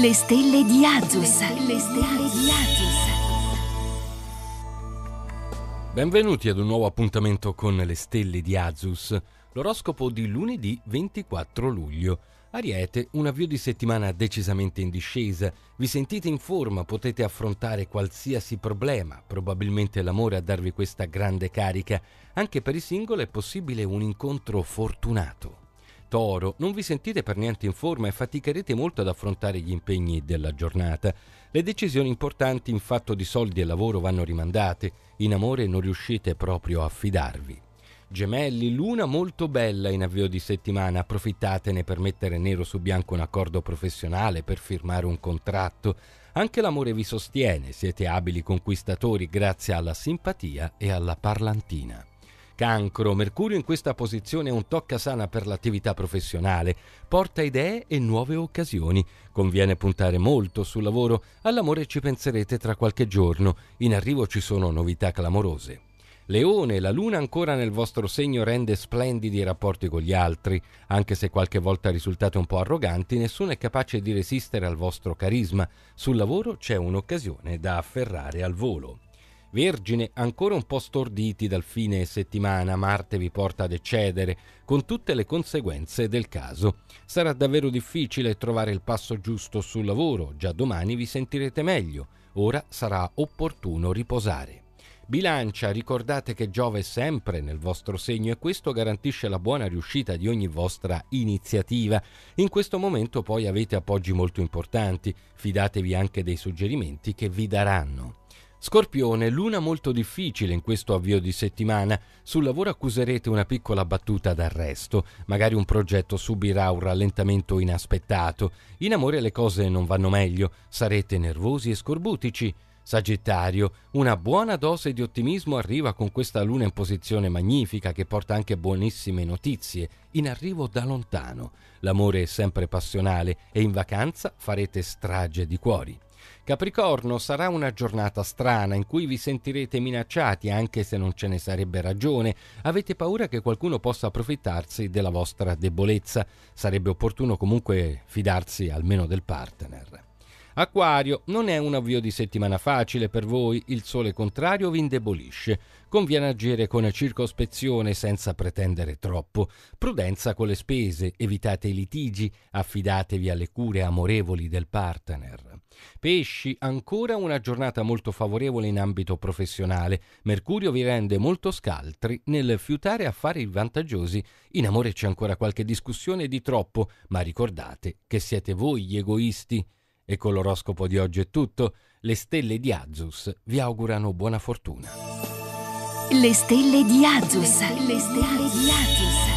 Le stelle di Azus. Le stelle di Azus. Benvenuti ad un nuovo appuntamento con le stelle di Azus, l'oroscopo di lunedì 24 luglio. Ariete, un avvio di settimana decisamente in discesa, vi sentite in forma, potete affrontare qualsiasi problema, probabilmente l'amore a darvi questa grande carica, anche per i singoli è possibile un incontro fortunato. Toro, non vi sentite per niente in forma e faticherete molto ad affrontare gli impegni della giornata. Le decisioni importanti in fatto di soldi e lavoro vanno rimandate, in amore non riuscite proprio a fidarvi. Gemelli, luna molto bella in avvio di settimana, approfittatene per mettere nero su bianco un accordo professionale, per firmare un contratto. Anche l'amore vi sostiene, siete abili conquistatori grazie alla simpatia e alla parlantina. Cancro, Mercurio in questa posizione è un tocca sana per l'attività professionale, porta idee e nuove occasioni. Conviene puntare molto sul lavoro, all'amore ci penserete tra qualche giorno, in arrivo ci sono novità clamorose. Leone, la luna ancora nel vostro segno rende splendidi i rapporti con gli altri, anche se qualche volta risultate un po' arroganti, nessuno è capace di resistere al vostro carisma. Sul lavoro c'è un'occasione da afferrare al volo. Vergine, ancora un po' storditi dal fine settimana, Marte vi porta ad eccedere, con tutte le conseguenze del caso. Sarà davvero difficile trovare il passo giusto sul lavoro, già domani vi sentirete meglio, ora sarà opportuno riposare. Bilancia, ricordate che Giove è sempre nel vostro segno e questo garantisce la buona riuscita di ogni vostra iniziativa. In questo momento poi avete appoggi molto importanti, fidatevi anche dei suggerimenti che vi daranno. Scorpione, luna molto difficile in questo avvio di settimana. Sul lavoro accuserete una piccola battuta d'arresto, magari un progetto subirà un rallentamento inaspettato. In amore le cose non vanno meglio, sarete nervosi e scorbutici. Sagittario, una buona dose di ottimismo arriva con questa luna in posizione magnifica che porta anche buonissime notizie, in arrivo da lontano. L'amore è sempre passionale e in vacanza farete strage di cuori. Capricorno sarà una giornata strana in cui vi sentirete minacciati anche se non ce ne sarebbe ragione. Avete paura che qualcuno possa approfittarsi della vostra debolezza. Sarebbe opportuno comunque fidarsi almeno del partner. Acquario, non è un avvio di settimana facile per voi, il sole contrario vi indebolisce. Conviene agire con circospezione senza pretendere troppo. Prudenza con le spese, evitate i litigi, affidatevi alle cure amorevoli del partner. Pesci, ancora una giornata molto favorevole in ambito professionale. Mercurio vi rende molto scaltri nel fiutare affari vantaggiosi. In amore c'è ancora qualche discussione di troppo, ma ricordate che siete voi gli egoisti. E con l'oroscopo di oggi è tutto. Le stelle di Azus vi augurano buona fortuna. Le stelle di Azus. Le stelle di Azus.